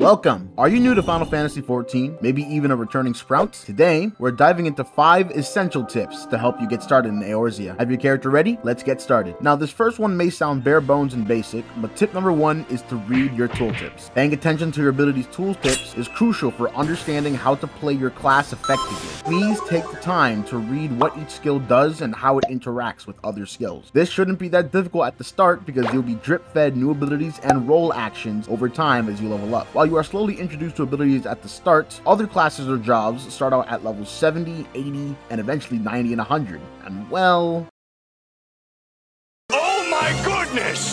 Welcome! Are you new to Final Fantasy XIV? Maybe even a returning Sprout? Today, we're diving into 5 essential tips to help you get started in Eorzea. Have your character ready? Let's get started. Now, this first one may sound bare bones and basic, but tip number 1 is to read your tooltips. Paying attention to your abilities tooltips is crucial for understanding how to play your class effectively. Please take the time to read what each skill does and how it interacts with other skills. This shouldn't be that difficult at the start because you'll be drip-fed new abilities and role actions over time as you level up. While you are slowly introduced to abilities at the start, other classes or jobs start out at levels 70, 80, and eventually 90 and 100. And well... Oh my goodness!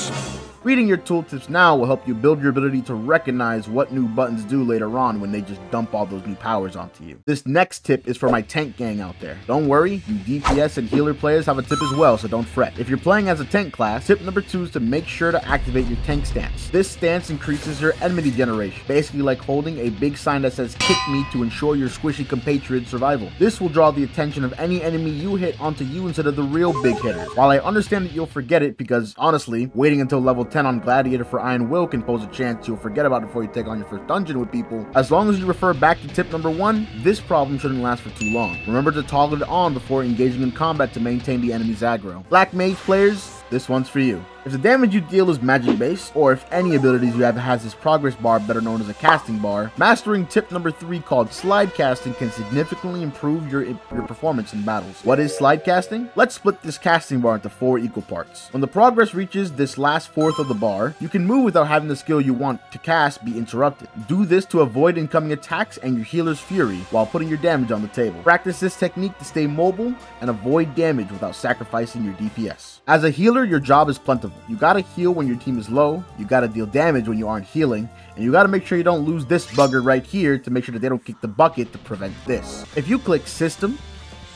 Reading your tooltips now will help you build your ability to recognize what new buttons do later on when they just dump all those new powers onto you. This next tip is for my tank gang out there. Don't worry, you DPS and healer players have a tip as well, so don't fret. If you're playing as a tank class, tip number two is to make sure to activate your tank stance. This stance increases your enmity generation, basically like holding a big sign that says kick me to ensure your squishy compatriot survival. This will draw the attention of any enemy you hit onto you instead of the real big hitters. While I understand that you'll forget it because honestly, waiting until level 10 on Gladiator for Iron Will can pose a chance you'll forget about it before you take on your first dungeon with people. As long as you refer back to tip number one, this problem shouldn't last for too long. Remember to toggle it on before engaging in combat to maintain the enemy's aggro. Black Mage players, this one's for you. If the damage you deal is magic based, or if any abilities you have has this progress bar better known as a casting bar, mastering tip number 3 called slide casting can significantly improve your, your performance in battles. What is slide casting? Let's split this casting bar into 4 equal parts. When the progress reaches this last fourth of the bar, you can move without having the skill you want to cast be interrupted. Do this to avoid incoming attacks and your healer's fury while putting your damage on the table. Practice this technique to stay mobile and avoid damage without sacrificing your DPS. As a healer, your job is plentiful. You gotta heal when your team is low, you gotta deal damage when you aren't healing, and you gotta make sure you don't lose this bugger right here to make sure that they don't kick the bucket to prevent this. If you click System,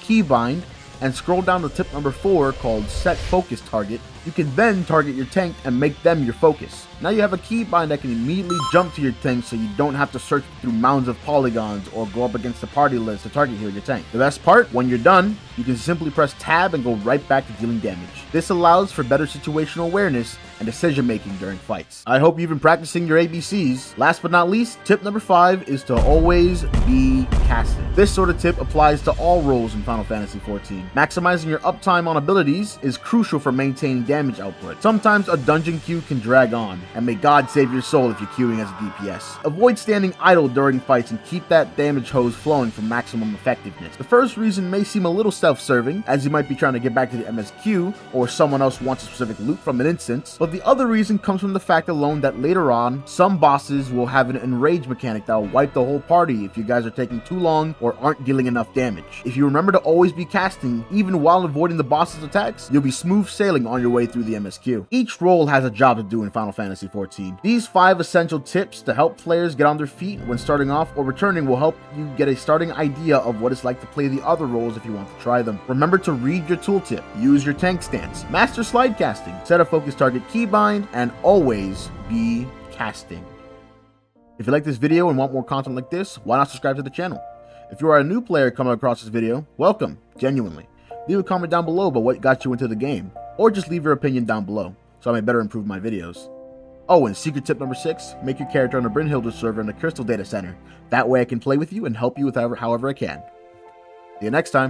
Keybind, and scroll down to tip number 4 called Set Focus Target, you can then target your tank and make them your focus. Now you have a keybind that can immediately jump to your tank so you don't have to search through mounds of polygons or go up against the party list to target heal your tank. The best part, when you're done, you can simply press tab and go right back to dealing damage. This allows for better situational awareness and decision making during fights. I hope you've been practicing your ABCs. Last but not least, tip number 5 is to always be casting. This sort of tip applies to all roles in Final Fantasy XIV. Maximizing your uptime on abilities is crucial for maintaining damage output. Sometimes a dungeon queue can drag on, and may God save your soul if you're queuing as a DPS. Avoid standing idle during fights and keep that damage hose flowing for maximum effectiveness. The first reason may seem a little self-serving, as you might be trying to get back to the MSQ, or someone else wants a specific loot from an instance, but the other reason comes from the fact alone that later on, some bosses will have an enrage mechanic that will wipe the whole party if you guys are taking too long or aren't dealing enough damage. If you remember to always be casting, even while avoiding the boss's attacks, you'll be smooth sailing on your way through the MSQ. Each role has a job to do in Final Fantasy XIV. These five essential tips to help players get on their feet when starting off or returning will help you get a starting idea of what it's like to play the other roles if you want to try them. Remember to read your tooltip, use your tank stance, master slide casting, set a focus target keybind, and always be casting. If you like this video and want more content like this, why not subscribe to the channel? If you are a new player coming across this video, welcome, genuinely. Leave a comment down below about what got you into the game, or just leave your opinion down below, so I may better improve my videos. Oh, and secret tip number 6, make your character on the Brynhildr server in the Crystal Data Center. That way I can play with you and help you with however, however I can. See you next time.